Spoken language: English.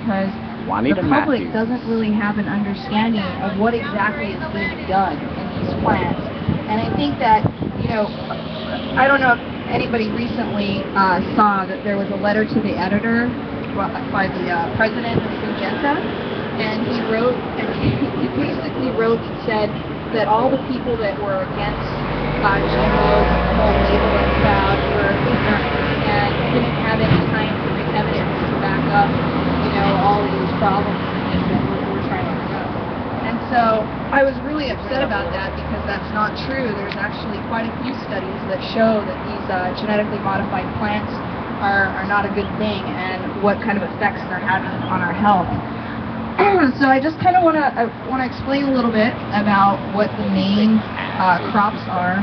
because Juanita the public Matthews. doesn't really have an understanding of what exactly is being done in these plants. And I think that, you know, I don't know if anybody recently uh, saw that there was a letter to the editor by the uh, president of Syngenta, and he wrote, and he, basically wrote and said that all the people that were against uh, GMOs whole were ignorant and didn't have any scientific evidence to back up, you know, these that we're, trying to. And so I was really upset about that because that's not true. There's actually quite a few studies that show that these uh, genetically modified plants are, are not a good thing and what kind of effects they're having on our health. so I just kind of want to want to explain a little bit about what the main uh, crops are